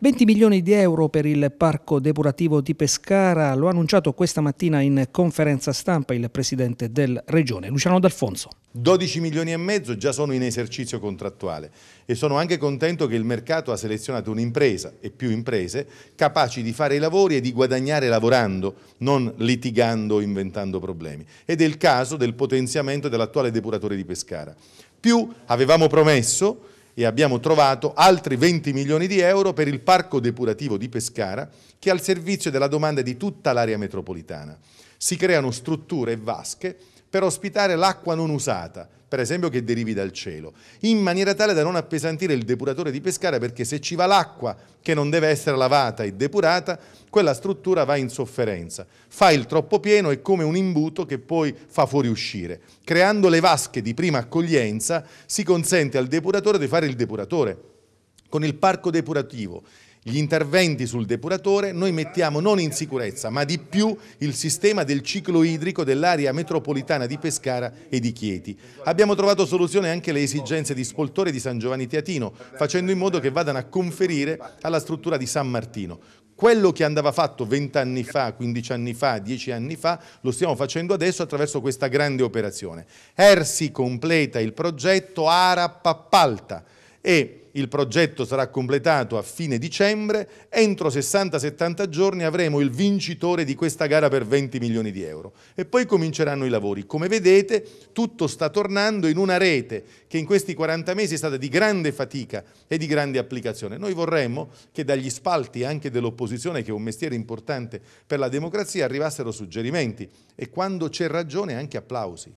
20 milioni di euro per il parco depurativo di Pescara, lo ha annunciato questa mattina in conferenza stampa il presidente del Regione, Luciano D'Alfonso. 12 milioni e mezzo già sono in esercizio contrattuale e sono anche contento che il mercato ha selezionato un'impresa e più imprese capaci di fare i lavori e di guadagnare lavorando, non litigando o inventando problemi. Ed è il caso del potenziamento dell'attuale depuratore di Pescara. Più avevamo promesso e abbiamo trovato altri 20 milioni di euro per il parco depurativo di Pescara che è al servizio della domanda di tutta l'area metropolitana. Si creano strutture e vasche per ospitare l'acqua non usata, per esempio che derivi dal cielo, in maniera tale da non appesantire il depuratore di Pescara perché se ci va l'acqua che non deve essere lavata e depurata, quella struttura va in sofferenza, fa il troppo pieno è come un imbuto che poi fa fuoriuscire. Creando le vasche di prima accoglienza si consente al depuratore di fare il depuratore. Con il parco depurativo gli interventi sul depuratore, noi mettiamo non in sicurezza, ma di più il sistema del ciclo idrico dell'area metropolitana di Pescara e di Chieti. Abbiamo trovato soluzione anche alle esigenze di Spoltore di San Giovanni Teatino, facendo in modo che vadano a conferire alla struttura di San Martino. Quello che andava fatto 20 anni fa, 15 anni fa, 10 anni fa, lo stiamo facendo adesso attraverso questa grande operazione. Ersi completa il progetto, ARAP appalta e il progetto sarà completato a fine dicembre, entro 60-70 giorni avremo il vincitore di questa gara per 20 milioni di euro e poi cominceranno i lavori. Come vedete tutto sta tornando in una rete che in questi 40 mesi è stata di grande fatica e di grande applicazione. Noi vorremmo che dagli spalti anche dell'opposizione, che è un mestiere importante per la democrazia, arrivassero suggerimenti e quando c'è ragione anche applausi.